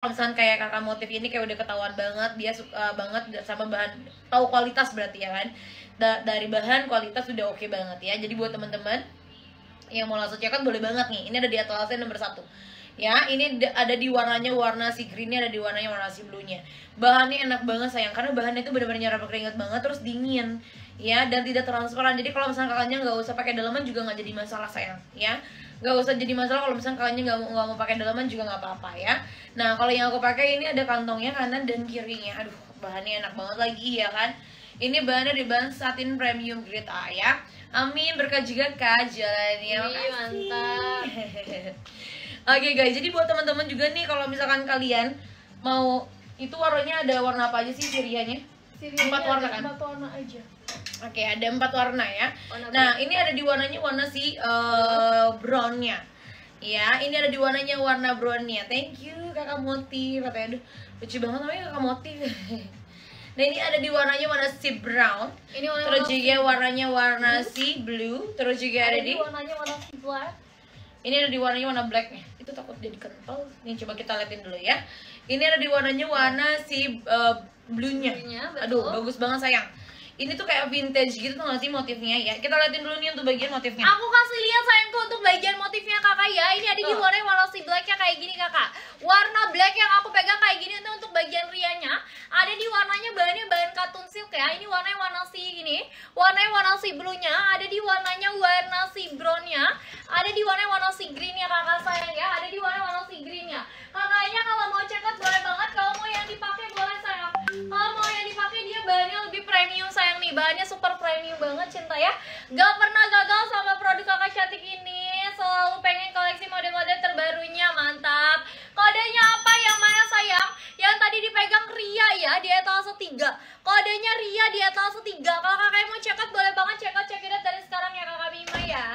kalau misalkan kayak kakak motif ini kayak udah ketahuan banget dia suka banget sama bahan tahu kualitas berarti ya kan? Da- dari bahan kualitas udah oke banget ya. Jadi buat teman-teman yang mau langsung check out boleh banget nih. Ini ada di atlasnya nomor satu. Ya ini da- ada di warnanya warna si greennya ada di warnanya warna si blue nya bahannya enak banget sayang. Karena bahannya itu benar-benar nyerap keringat banget terus dingin ya dan tidak transparan jadi kalau misalnya kakaknya nggak usah pakai dalaman juga nggak jadi masalah sayang ya nggak usah jadi masalah kalau misalnya kakaknya nggak mau nggak mau pakai dalaman juga nggak apa-apa ya nah kalau yang aku pakai ini ada kantongnya kanan dan kirinya aduh bahannya enak banget lagi ya kan ini bahannya di bahan satin premium grade A ya amin berkah juga kak jalannya Ih, Makasih. mantap. Oke guys, jadi buat teman-teman juga nih kalau misalkan kalian mau itu warnanya ada warna apa aja sih cirianya? Sirinya Empat warna kan? Empat warna aja. Oke, ada empat warna ya. Warna Nah, ini ada di warnanya warna si eh, brownnya. Ya, ini ada di warnanya warna brownnya. Thank you kakak motif. Katanya, aduh lucu banget namanya kakak motif. nah, ini ada di warnanya warna si brown. Ini warna Terus juga warnanya warna si blue. Terus juga ada di warnanya warna si black. ini ada di warnanya warna blacknya itu takut jadi kental nih coba kita liatin dulu ya ini ada di warnanya warna si uh, blue-nya betul. aduh bagus banget sayang ini tuh kayak vintage gitu tuh gak sih motifnya ya kita liatin dulu nih untuk bagian motifnya Aku kasih lihat sayangku untuk bagian motifnya kakak ya. Ini ada di Tuh. warna warna si blacknya kayak gini kakak. Warna black yang aku pegang kayak gini itu untuk bagian rianya. Ada di warnanya bahannya bahan katun silk ya. Ini warnanya warna si gini. Warnanya warna si blue-nya. Ada di warnanya warna si brown-nya. Ada di warna warna si green-nya kakak sayang ya. Ada di warna warna si green-nya. Kakaknya kalau mau check out boleh banget. Kalau mau yang dipakai boleh sayang. Kalau mau yang dipakai dia bahannya lebih premium sayang. Bahannya super premium banget cinta ya. Gak pernah gagal sama produk kakak cantik ini. Selalu pengen koleksi model-model terbarunya mantap. Kodenya apa yang mana sayang? Yang tadi dipegang Ria ya di etalase 3 Kodenya Ria di etalase 3 Kalau kakak mau check out boleh banget check out check it out dari sekarang ya kakak Bima ya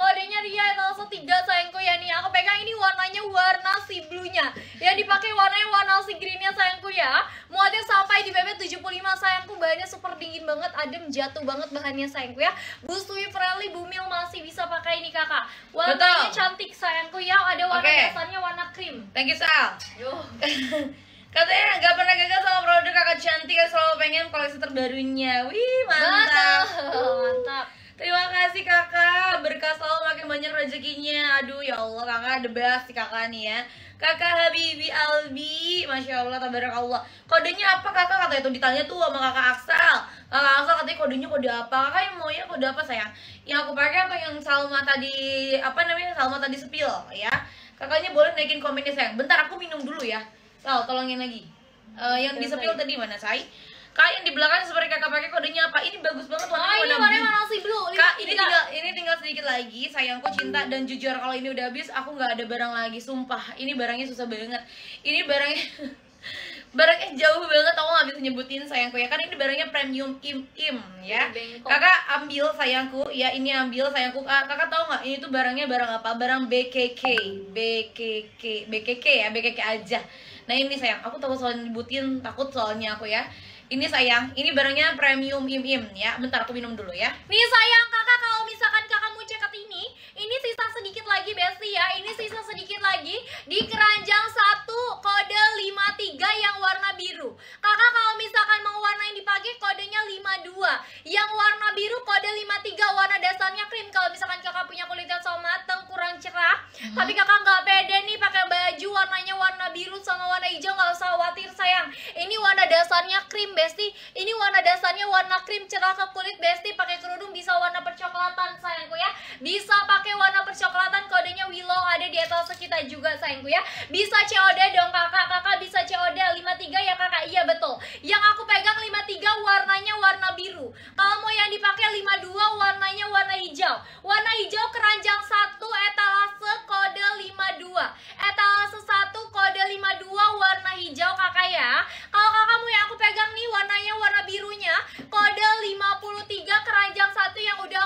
Kodenya Ria etalase 3 sayangku ya nih. Aku pegang ini warnanya warna si blue-nya. Yang dipakai warnanya warna si green-nya sayangku ya. Muatnya sampai di BB 75 sayangku. Bahannya super dingin banget Adem jatuh banget bahannya sayangku ya. Busui Friendly Bumil masih bisa pakai ini kakak. Warnanya Betul. cantik sayangku ya. Ada warna Oke. dasarnya warna krim. Thank you Sal. Katanya nggak pernah gagal sama produk kakak cantik yang selalu pengen koleksi terbarunya. Wih mantap. Betul, mantap. Terima kasih kakak, berkah selalu makin banyak rezekinya Aduh ya Allah kakak the best sih kakak nih ya Kakak Habibi Albi, Masya Allah, tabarakallah Kodenya apa kakak? Katanya tuh ditanya tuh sama kakak Aksal Kakak Aksal katanya kodenya kode apa? Kakak yang maunya kode apa sayang? Yang aku pakai apa yang Salma tadi, apa namanya? Salma tadi sepil ya Kakaknya boleh naikin komennya sayang Bentar aku minum dulu ya Sal, tolongin lagi Eh, Yang di sepil tadi mana say? Kak yang di belakang seperti kakak pakai kodenya apa? Ini bagus banget Oh, warnanya ini warna warna si blue. Kak, ini tiga. tinggal ini tinggal sedikit lagi. Sayangku cinta dan jujur kalau ini udah habis, aku nggak ada barang lagi. Sumpah, ini barangnya susah banget. Ini barangnya barangnya jauh banget. Aku nggak bisa nyebutin sayangku ya. Karena ini barangnya premium im im ya. Kakak ambil sayangku, ya ini ambil sayangku. Kak, kakak tahu nggak? Ini tuh barangnya barang apa? Barang BKK, BKK, BKK ya, BKK aja. Nah ini sayang, aku takut soal nyebutin, takut soalnya aku ya. Ini sayang, ini barangnya premium im im ya. Bentar aku minum dulu ya. Nih sayang kakak kalau misalkan kakak mau check out ini, ini sisa sedikit lagi Besti ya. Ini sisa sedikit lagi di keranjang 1 kode 53 yang warna biru. Kakak kalau misalkan mau warna yang dipakai kodenya 52. Yang warna biru kode 53 warna dasarnya krim. Kalau misalkan kakak punya kulit yang sama mateng kurang cerah, tapi kakak nggak pede nih pakai baju warnanya warna biru sama warna hijau nggak usah khawatir sayang. Ini warna dasarnya krim Besti. Ini warna dasarnya warna krim cerah ke kulit Besti pakai kerudung bisa warna percoklatan sayangku ya. Bisa pakai warna percoklatan kodenya Willow ada di etalase kita juga sayangku ya. Bisa COD dong kakak. Kakak bisa COD 53 ya kakak. Iya betul. Yang aku pegang 53 warnanya warna biru. Kalau mau yang dipakai 52 warnanya warna hijau. Warna hijau keranjang 1 etalase kode 52. Etalase 1 kode 52 warna hijau kakak ya. Kalau kakak mau yang aku pegang nih warnanya warna birunya kode 53 keranjang satu yang udah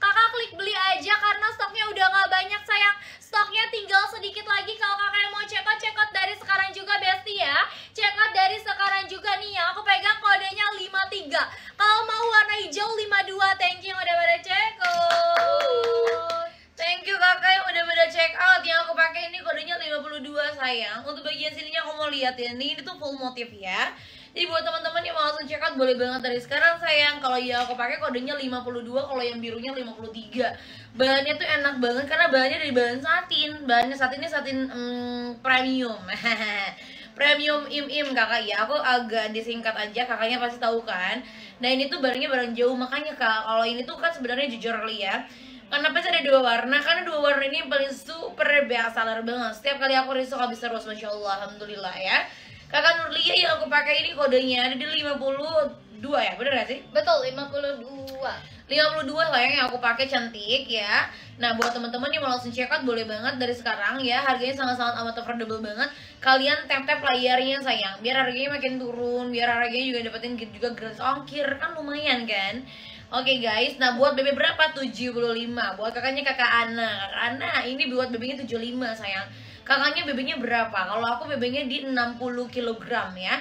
Kakak klik beli aja karena stoknya udah nggak banyak sayang. Stoknya tinggal sedikit lagi kalau kakak yang mau check out check out dari sekarang juga Besti ya. Check out dari sekarang juga nih yang aku pegang kodenya 53. Kalau mau warna hijau 52. Thank you udah pada 52 sayang. Untuk bagian sini sini aku mau lihat ya nih ini tuh full motif ya. Jadi buat teman-teman yang mau langsung check out boleh banget dari sekarang sayang. Kalau ya aku pakai kodenya 52 kalau yang birunya 53 bahannya tuh enak banget karena bahannya dari bahan satin. Bahannya satinnya satin mm, premium. Premium im im kakak. Ya aku agak disingkat aja kakaknya pasti tahu kan. Nah ini tuh barangnya barang jauh. Makanya kak kalau ini tuh kan sebenarnya jujur li ya Kenapa sih ada dua warna? Karena dua warna ini paling super biasa banget. Setiap kali aku restock habis terus, masya Allah, alhamdulillah ya. Kakak Nurlia yang aku pakai ini kodenya ada di 52 ya, bener gak sih? Betul, 52. 52 sayang yang aku pakai cantik ya. Nah, buat teman-teman yang mau langsung check out boleh banget dari sekarang ya. Harganya sangat-sangat amat affordable banget. Kalian tap-tap layarnya sayang, biar harganya makin turun, biar harganya juga dapetin juga gratis ongkir kan lumayan kan. Oke guys, nah buat bebek berapa? 75 Buat kakaknya kakak Ana Kakak Ana, ini buat bebeknya 75 sayang Kakaknya bebeknya berapa? Kalau aku bebeknya di 60 kg ya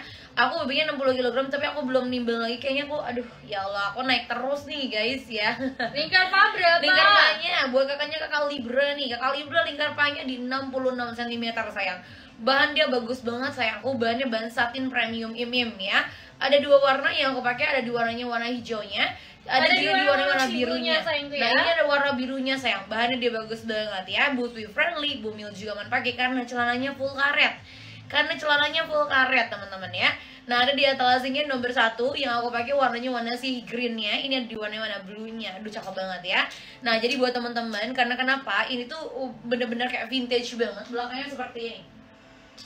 Aku bebeknya 60 kg tapi aku belum nimbang lagi Kayaknya aku, aduh ya Allah aku naik terus nih guys ya Lingkar pa berapa? Lingkar pahnya, buat kakaknya kakak Libra nih Kakak Libra lingkar pahnya di 66 cm sayang Bahan dia bagus banget sayangku Bahannya bahan satin premium imim ya Ada dua warna yang aku pakai Ada dua warnanya warna hijaunya ada, Ada juga di warna warna warna birunya. sayangku, Nah ya. ini ada warna birunya sayang. Bahannya dia bagus banget ya. Busui friendly, bumil juga man pakai karena celananya full karet. Karena celananya full karet teman-teman ya. Nah ada di etalasinya nomor satu yang aku pakai warnanya warna si greennya. Ini ada di warna warna blue-nya. Aduh cakep banget ya. Nah jadi buat teman-teman karena kenapa ini tuh uh, bener-bener kayak vintage banget. Belakangnya seperti ini.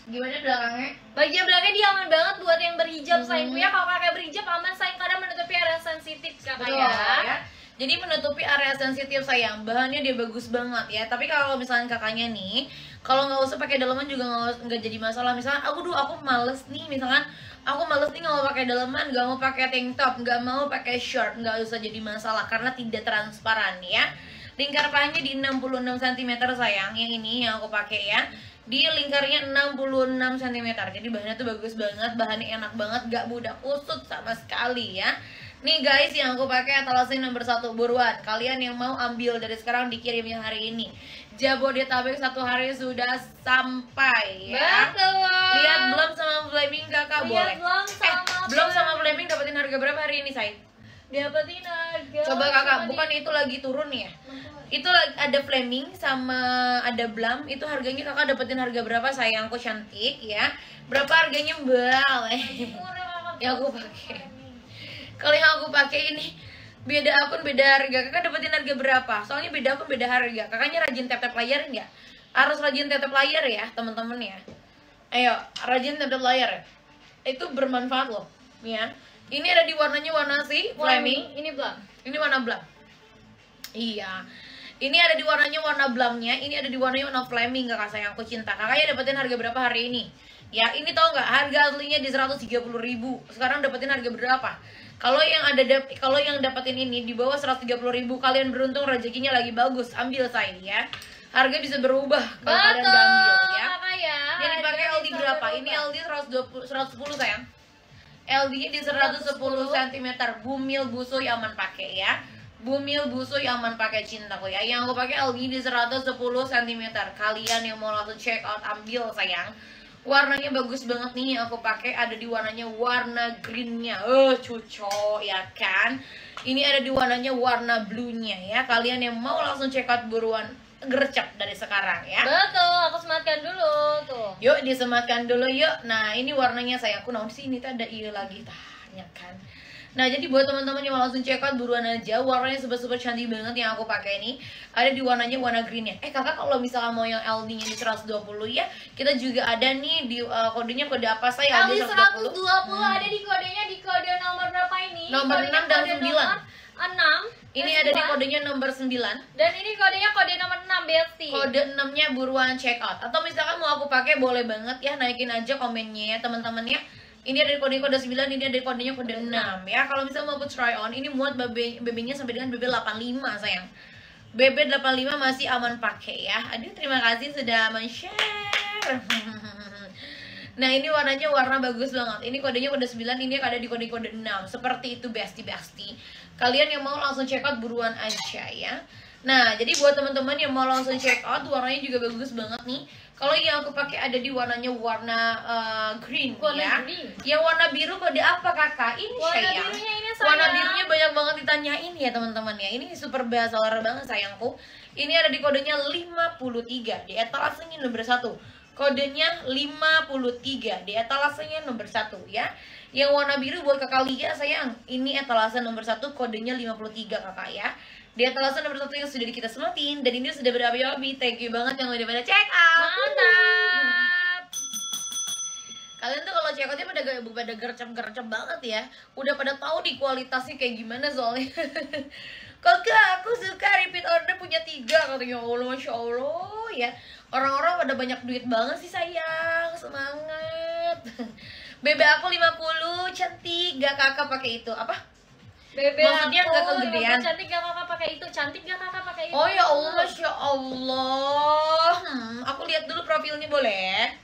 Gimana belakangnya? Bagian belakangnya dia aman banget buat yang berhijab Mhm. sayangku ya. Kalau pakai berhijab aman sayang karena menutupi area sensitif kakak Betul, ya. ya. Jadi menutupi area sensitif sayang, bahannya dia bagus banget ya. Tapi kalau misalnya kakaknya nih, kalau nggak usah pakai daleman juga nggak jadi masalah. Misalkan aku dulu aku males nih, misalkan aku males nih nggak mau pakai daleman, nggak mau pakai tank top, nggak mau pakai short, nggak usah jadi masalah karena tidak transparan ya. Lingkar pahanya di 66 cm sayang, yang ini yang aku pakai ya. Di lingkarnya 66 cm. Jadi bahannya tuh bagus banget, bahannya enak banget, gak mudah kusut sama sekali ya. Nih guys yang aku pakai etalase nomor satu buruan Kalian yang mau ambil dari sekarang dikirimnya hari ini Jabodetabek satu hari sudah sampai ya Betul. Lihat belum sama Flaming kakak Lihat boleh belum Eh, sama belum sama Flaming dapetin harga berapa hari ini Said? dapetin harga. Coba kakak, bukan di- itu lagi turun ya? Itu lagi- ada Flaming sama ada Blam Itu harganya kakak dapetin harga berapa sayangku cantik ya Berapa harganya mbak? Ya, aku pakai. Kalau yang aku pakai ini beda akun beda harga. Kakak dapetin harga berapa? Soalnya beda akun beda harga. Kakaknya rajin tap tap layar nggak? Harus rajin tap tap layar ya teman-teman ya. Ayo rajin tap tap layar. Ya itu bermanfaat loh ya. Ini ada di warnanya warna si? Flaming? Ini belum. ini warna blam iya. Ini ada di warnanya warna blamnya ini ada di warnanya warna flaming kakak sayangku cinta. Kakaknya dapetin harga berapa hari ini? Ya ini tau nggak? Harga aslinya di 130.000 ribu. Sekarang dapetin harga berapa kalau yang ada dap- kalau yang dapetin ini di bawah 130.000 ribu kalian beruntung rezekinya lagi bagus ambil saya ya harga bisa berubah kalau kalian Betul. nggak ambil ya ya. yang dipakai LD berapa? berubah. Ini LD 120 110 sayang. LD-nya di 110 cm. Bumil busuy aman pakai ya. Bumil busuy aman pakai cintaku ya. Yang aku pakai LD di 110 cm. Kalian yang mau langsung check out ambil sayang. Warnanya bagus banget nih yang aku pakai ada di warnanya warna greennya. Eh cuco ya kan. Ini ada di warnanya warna blue-nya ya. Kalian yang mau langsung check out buruan gercep dari sekarang ya. Betul, aku sematkan dulu tuh. Yuk disematkan dulu yuk. Nah ini warnanya sayangku. Nah sini tuh ada iya lagi tanya kan. Nah jadi buat teman-teman yang mau langsung check out buruan aja. Warnanya super super cantik banget yang aku pakai ini. Ada di warnanya warna greennya. Eh kakak kalau misalnya mau yang LD-nya di 120 ya, kita juga ada nih di uh, kodenya kode apa saya LD LD 120 120. ada di kodenya di kode nomor berapa ini? Nomor Kodenya 6 dan kode 9. nomor 6. Ini ada di 9. kodenya nomor 9. Dan ini kodenya kode nomor 6 Besti. Kode 6-nya buruan check out. Atau misalkan mau aku pakai boleh banget ya naikin aja komennya ya teman-teman ya. Ini ada kode kode 9, ini ada kodenya kode 6 ya. Kalau misalnya mau try on, ini muat BB BB-nya sampai dengan BB 85 sayang. BB 85 masih aman pakai ya. Aduh terima kasih sudah men-share. Nah ini warnanya warna bagus banget Ini kodenya kode 9, ini ada di kode-kode 6 Seperti itu besti-besti Kalian yang mau langsung check out buruan aja ya Nah, jadi buat teman-teman yang mau langsung check out, warnanya juga bagus banget nih. Kalau yang aku pakai ada di warnanya warna eh, green Warna ya. green. Yang warna biru kode apa kakak? Ini Warna sayang. birunya ini sayang. Warna birunya banyak banget ditanyain ya teman-teman ya. Ini super bestseller banget sayangku. Ini ada di kodenya 53 di etalasenya nomor 1. Kodenya 53 di etalasenya nomor 1 ya. Yang warna biru buat kakak Lia sayang. Ini etalase nomor 1 kodenya 53 kakak ya. Di etalase nomor 1 yang sudah kita semetin dan ini sudah berapi-api. Thank you banget yang udah pada check out. Mantap. Kalian tuh kalau check outnya pada pada gercep-gercep banget ya. Udah pada tahu di kualitasnya kayak gimana soalnya. Kakak, aku suka repeat order punya tiga katanya Allah, masya Allah ya. Orang-orang pada banyak duit banget sih sayang, semangat. Bebe aku 50, cantik, gak kakak pakai itu apa? Bebe Maksudnya aku, nggak kegedean? Cantik gak kakak pakai itu? Cantik gak kakak pakai itu? Oh ya Allah, masya Allah. Hmm, aku lihat dulu profilnya boleh?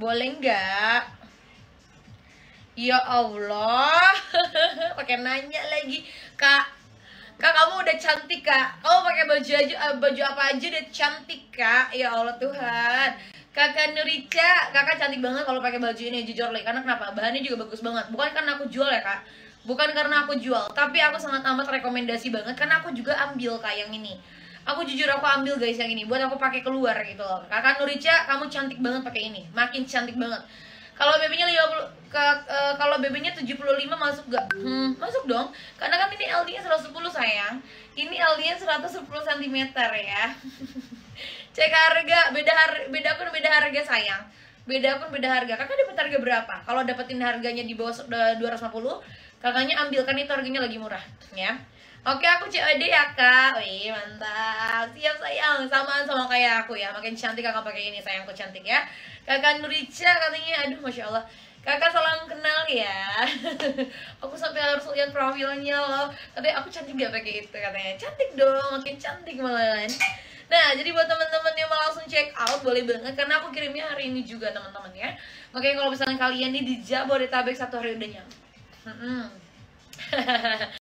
Boleh nggak? Ya Allah, pakai nanya lagi, kak. Kak kamu udah cantik kak. Kamu pakai baju aja eh, baju apa aja udah cantik kak. Ya Allah Tuhan. Kakak Nurica, kakak cantik banget kalau pakai baju ini jujur Le. Karena kenapa? Bahannya juga bagus banget. Bukan karena aku jual ya kak. Bukan karena aku jual, tapi aku sangat amat rekomendasi banget karena aku juga ambil kak yang ini. Aku jujur aku ambil guys yang ini buat aku pakai keluar gitu loh. Kakak Nurica, kamu cantik banget pakai ini. Makin cantik banget. Kalau BB-nya 50 ke, eh, kalau BB-nya 75 masuk gak? Hmm, masuk dong. Karena kan ini LD-nya 110 sayang. Ini LD-nya 110 cm ya. Cek harga, beda har beda akun beda harga sayang. Beda akun beda harga. Kakak dapat harga berapa? Kalau dapetin harganya di bawah eh, 250, kakaknya ambilkan itu harganya lagi murah, ya. Oke, aku COD ya, Kak. Wih, mantap. Siap, sayang. Samaan sama kayak aku ya. Makin cantik kakak pakai ini, sayangku cantik ya. Kakak Nurica katanya, aduh, Masya Allah. Kakak salam kenal ya. aku sampai harus lihat profilnya loh. Katanya aku cantik gak pakai itu katanya. Cantik dong, makin cantik malahan. Nah, jadi buat teman-teman yang mau langsung check out boleh banget karena aku kirimnya hari ini juga teman-teman ya. Makanya kalau misalnya kalian nih di Jabodetabek satu hari udah nyampe. 嗯嗯。哈哈哈哈